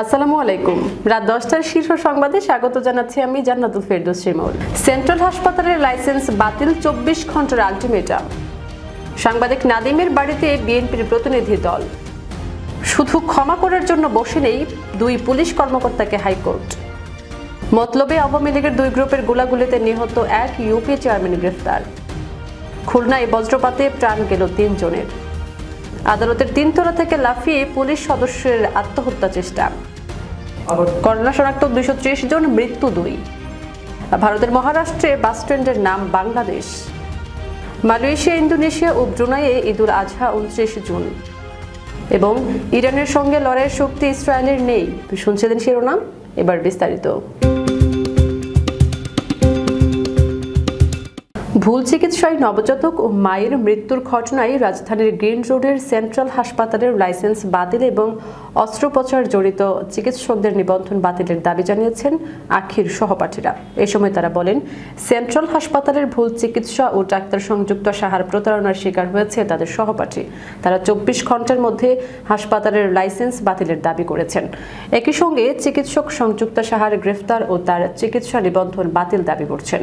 আসসালামু আলাইকুম। রাত দশটার শীর্ষ সংবাদে স্বাগত জানাচ্ছি আমি জান্নাতুল ফেরদৌস শিমুল। সেন্ট্রাল হাসপাতালের লাইসেন্স বাতিল চব্বিশ ঘণ্টার আলটিমেটাম। সাংবাদিক নাদিমের বাড়িতে বিএনপির প্রতিনিধি দল। শুধু ক্ষমা করার জন্য বসে নেই দুই পুলিশ কর্মকর্তাকে হাইকোর্ট। মতলবে আওয়ামী লীগের দুই গ্রুপের গোলাগুলিতে নিহত এক ইউপি চেয়ারম্যান গ্রেফতার। খুলনায় বজ্রপাতে প্রাণ গেল তিনজনের। আদালতের তিনতলা থেকে লাফিয়ে পুলিশ সদস্যের আত্মহত্যা চেষ্টা। করোনা শনাক্ত দুইশো ত্রিশ জন, মৃত্যু দুই। ভারতের মহারাষ্ট্রে বাস স্ট্যান্ডের নাম বাংলাদেশ। মালয়েশিয়া, ইন্দোনেশিয়া ও ব্রুনাইয়ে ঈদুল আজহা উনত্রিশ জুন। এবং ইরানের সঙ্গে লড়াইয়ের শক্তি ইসরায়েলের নেই। শুনছিলেন শিরোনাম? এবার বিস্তারিত। ভুল চিকিৎসায় নবজাতক ও মায়ের মৃত্যুর ঘটনায় রাজধানীর গ্রিন রোডের সেন্ট্রাল হাসপাতালের লাইসেন্স বাতিল এবং অস্ত্রোপচার জড়িত চিকিৎসকদের নিবন্ধন বাতিলের দাবি জানিয়েছেন আখির সহপাঠীরা। এ সময় তারা বলেন, সেন্ট্রাল হাসপাতালের ভুল চিকিৎসা ও ডাক্তার সংযুক্ত সাহার প্রতারণার শিকার হয়েছে তাদের সহপাঠী। তারা চব্বিশ ঘণ্টার মধ্যে হাসপাতালের লাইসেন্স বাতিলের দাবি করেছেন। একই সঙ্গে চিকিৎসক সংযুক্ত সাহার গ্রেফতার ও তার চিকিৎসা নিবন্ধন বাতিল দাবি করছেন।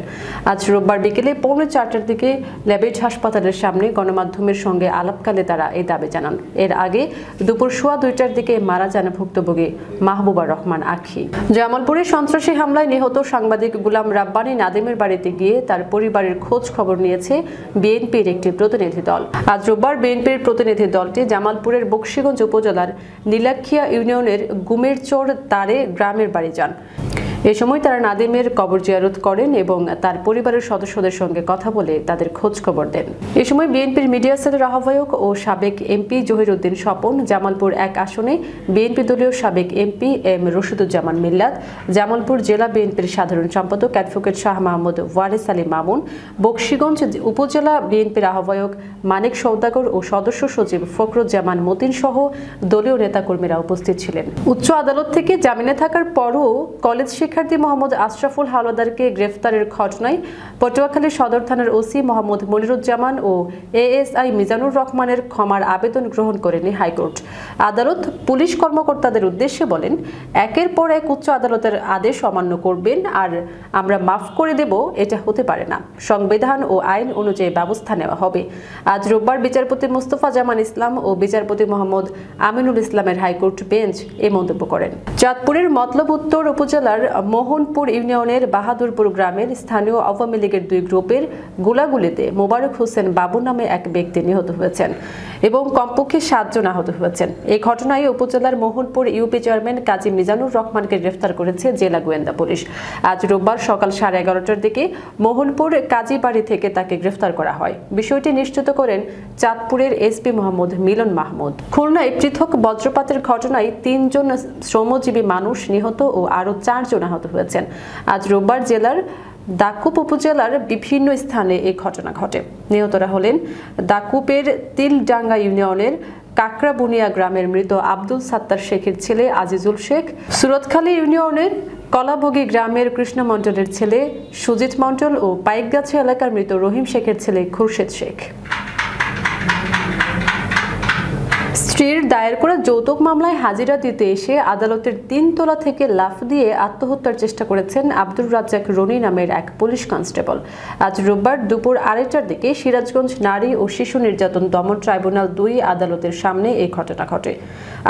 আজ রোববার বিকেলে পৌনে চারটার দিকে ল্যাবেজ হাসপাতালের সামনে গণমাধ্যমের সঙ্গে আলাপকালে তারা এই দাবি জানান। এর আগে দুপুর সোয়া দুইটার দিকে মারা যান ভুক্তভোগী মাহবুবা রহমান আখি। জামালপুরে সন্ত্রাসী হামলায় নিহত সাংবাদিক গুলাম রাব্বানি নাদিমের বাড়িতে গিয়ে তার পরিবারের খোঁজ খবর নিয়েছে বিএনপির একটি প্রতিনিধি দল। আজ রোববার বিএনপির প্রতিনিধি দলটি জামালপুরের বক্সিগঞ্জ উপজেলার নীলাক্ষিয়া ইউনিয়নের গুমেরচর তারে গ্রামের বাড়ি যান। এ সময় তারা নাদিমের কবর জিয়ারত করেন এবং তার পরিবারের সদস্যদের সঙ্গে কথা বলে তাদের খোঁজ খবর দেন। এ সময় বিএনপির মিডিয়া সেলের আহ্বায়ক ও সাবেক এমপি জহির উদ্দিন স্বপন জামালপুর এক আসনে বিএনপি দলীয় সাবেক এমপি এম রশিদুজ্জামান মিল্লাত, জামালপুর জেলা বিএনপির সাধারণ সম্পাদক অ্যাডভোকেট শাহ মাহমুদ ওয়ারেস আলী মামুন, বক্সিগঞ্জ উপজেলা বিএনপির আহ্বায়ক মানিক সৌদাগর ও সদস্য সচিব ফখরুজ্জামান মতিন সহ দলীয় নেতাকর্মীরা উপস্থিত ছিলেন। উচ্চ আদালত থেকে জামিনে থাকার পরও কলেজ শিক্ষার্থী মোহাম্মদ আশরাফুল হাওলাদারকে গ্রেফতারের ঘটনায় পটুয়াখালী সদর থানার ওসি মোহাম্মদ মনিরুজ্জামান ও এএসআই মিজানুর রহমানের ক্ষমার আবেদন গ্রহণ করেনি হাইকোর্ট। আদালত পুলিশ কর্মকর্তাদের উদ্দেশ্যে বলেন, একের পর এক উচ্চ আদালতের আদেশ অমান্য করবেন আর আমরা মাফ করে দেব, এটা হতে পারে না। সংবিধান ও আইন অনুযায়ী ব্যবস্থা নেওয়া হবে। আজ রোববার বিচারপতি মুস্তফা জামান ইসলাম ও বিচারপতি মোহাম্মদ আমিনুল ইসলামের হাইকোর্ট বেঞ্চ এ মন্তব্য করেন। চাঁদপুরের মতলব উত্তর উপজেলার মোহনপুর ইউনিয়নের বাহাদুরপুর গ্রামের স্থানীয় আওয়ামী লীগের দুই গ্রুপের গোলাগুলিতে মোবারক হোসেন বাবু নামে এক ব্যক্তি নিহত হয়েছেন এবং কমপক্ষে সাতজন আহত হয়েছেন। এই ঘটনায় উপজেলার মোহনপুর ইউপি চেয়ারম্যান কাজী মিজানুর রহমানকে গ্রেফতার করেছে জেলা গোয়েন্দা পুলিশ। আজ রোববার সকাল সাড়ে এগারোটার দিকে মোহনপুর কাজীবাড়ি থেকে তাকে গ্রেফতার করা হয়। বিষয়টি নিশ্চিত করেন চাঁদপুরের এসপি মোহাম্মদ মিলন মাহমুদ। খুলনায় পৃথক বজ্রপাতের ঘটনায় তিনজন শ্রমজীবী মানুষ নিহত ও আরও চারজন আহত হয়েছেন। আজ রোববার জেলার দাকুপ উপজেলার বিভিন্ন স্থানে এই ঘটনা ঘটে। নিহতরা হলেন দাকুপের তিলডাঙ্গা ইউনিয়নের কাকরাবুনিয়া গ্রামের মৃত আব্দুল সাত্তার শেখের ছেলে আজিজুল শেখ, সুরতখালী ইউনিয়নের কলাভোগী গ্রামের কৃষ্ণ মণ্ডলের ছেলে সুজিত মণ্ডল ও পাইকগাছা এলাকার মৃত রহিম শেখের ছেলে খুরশেদ শেখ। স্ত্রীর দায়ের করা যৌতুক মামলায় হাজিরা দিতে এসে আদালতের তিন তোলা থেকে লাফ দিয়ে আত্মহত্যার চেষ্টা করেছেন আব্দুর রাজ্জাক রনি নামের এক পুলিশ কনস্টেবল। আজ রোববার দুপুর আড়াইটার দিকে সিরাজগঞ্জ নারী ও শিশু নির্যাতন দমন ট্রাইব্যুনাল দুই আদালতের সামনে এই ঘটনা ঘটে।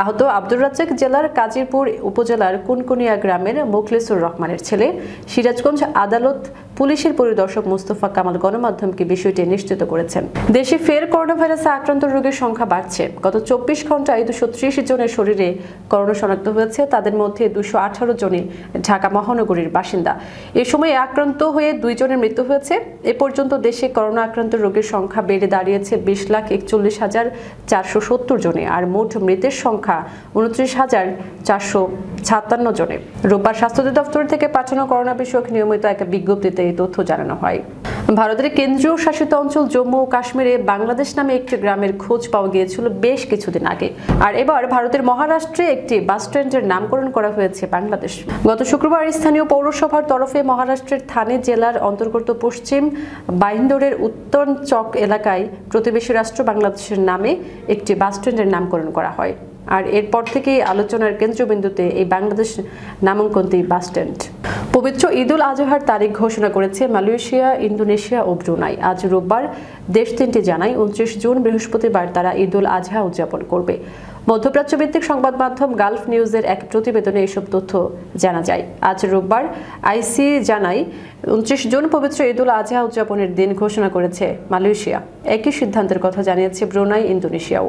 আহত আব্দুর রাজ্জাক জেলার কাজিরপুর উপজেলার কুনকুনিয়া গ্রামের মোখলেসুর রহমানের ছেলে। সিরাজগঞ্জ আদালত পুলিশের পরিদর্শক মুস্তফা কামাল গণমাধ্যমকে বিষয়টি নিশ্চিত করেছেন। দেশে ফের করোনা ভাইরাসে আক্রান্ত রোগীর সংখ্যা বাড়ছে। গত চব্বিশ ঘন্টায় দুশো ত্রিশ জনের শরীরে করোনা শনাক্ত হয়েছে। তাদের মধ্যে দুশো আঠারো জনই ঢাকা মহানগরীর বাসিন্দা। এ সময় আক্রান্ত হয়ে দুইজনের মৃত্যু হয়েছে। এ পর্যন্ত দেশে করোনা আক্রান্ত রোগীর সংখ্যা বেড়ে দাঁড়িয়েছে বিশ লাখ একচল্লিশ হাজার চারশো সত্তর জনে আর মোট মৃতের সংখ্যা উনত্রিশ হাজার চারশো ছাপ্পান্ন জনে। রোববার স্বাস্থ্য দপ্তর থেকে পাঠানো করোনা বিষয়ক নিয়মিত এক বিজ্ঞপ্তিতে এই তথ্য জানানো হয়। ভারতের কেন্দ্রীয় শাসিত অঞ্চল জম্মু ও কাশ্মীরে বাংলাদেশ নামে একটি গ্রামের খোঁজ পাওয়া গিয়েছিল বেশ কিছুদিন আগে। আর এবার ভারতের মহারাষ্ট্রে একটি বাস স্ট্যান্ডের নামকরণ করা হয়েছে বাংলাদেশ। গত শুক্রবার স্থানীয় পৌরসভার তরফে মহারাষ্ট্রের থানে জেলার অন্তর্গত পশ্চিম বাইন্দরের উত্তর চক এলাকায় প্রতিবেশী রাষ্ট্র বাংলাদেশের নামে একটি বাস স্ট্যান্ডের নামকরণ করা হয়। আর এরপর থেকেই আলোচনার কেন্দ্রবিন্দুতে এই বাংলাদেশ নামাঙ্কনটি বাস স্ট্যান্ড। পবিত্র ঈদুল আজহার তারিখ ঘোষণা করেছে মালয়েশিয়া, ইন্দোনেশিয়া ও ব্রুনাই। আজ রোববার দেশ তিনটি জানায়, উনত্রিশ জুন বৃহস্পতিবার তারা ঈদুল আজহা উদযাপন করবে। মধ্যপ্রাচ্য ভিত্তিক সংবাদ মাধ্যম গালফ নিউজের এক প্রতিবেদনে এসব তথ্য জানা যায়। আজ রোববার আইসি জানায়, উনত্রিশ জুন পবিত্র ঈদুল আজহা উদযাপনের দিন ঘোষণা করেছে মালয়েশিয়া। একই সিদ্ধান্তের কথা জানিয়েছে ব্রুনাই, ইন্দোনেশিয়াও।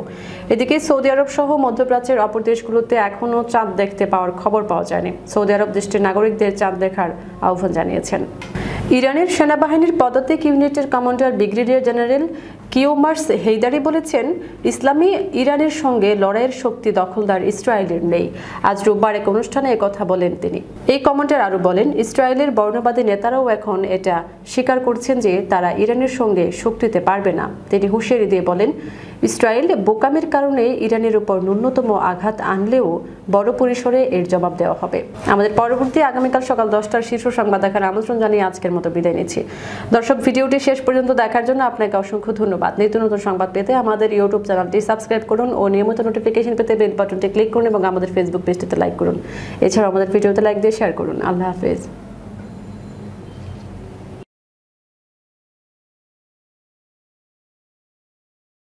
এদিকে সৌদি আরব সহ মধ্যপ্রাচ্যের অপর দেশগুলোতে এখনও চাঁদ দেখতে পাওয়ার খবর পাওয়া যায়নি। সৌদি আরব দেশটির নাগরিকদের চাঁদ দেখার আহ্বান জানিয়েছেন। ইরানের সেনাবাহিনীর পদাতিক ইউনিটের commander brigadier general Kiumars Heidari বলেছেন, ইসলামী ইরানের সঙ্গে লড়াইয়ের শক্তি দখলদার ইসরায়েলের নেই। আজ রোববার এক অনুষ্ঠানে কথা বলেন তিনি। এই কমান্ডার আরও বলেন, ইসরায়েলের বর্ণবাদী নেতারাও এখন এটা স্বীকার করছেন যে তারা ইরানের সঙ্গে শক্তিতে পারবে না। তিনি হুঁশিয়ারি দিয়ে বলেন ইসরায়েল বোকামের কারণে ইরানের উপর ন্যূনতম আঘাত আনলেও বড় পরিসরে এর জবাব দেওয়া হবে। আমাদের পরবর্তী আগামীকাল সকাল দশটার শীর্ষ সংবাদ দেখার আমন্ত্রণ জানিয়ে আজকের মতো বিদায় নিচ্ছি। দর্শক, ভিডিওটি শেষ পর্যন্ত দেখার জন্য আপনাকে অসংখ্য ধন্যবাদ। নিত্য নতুন সংবাদ পেতে আমাদের ইউটিউব চ্যানেলটি সাবস্ক্রাইব করুন ও নিয়মিত নোটিফিকেশন পেতে বেল বাটনটি ক্লিক করুন এবং আমাদের ফেসবুক পেজটিতে লাইক করুন। এছাড়াও আমাদের ভিডিওতে লাইক দিয়ে শেয়ার করুন। আল্লাহ হাফেজ।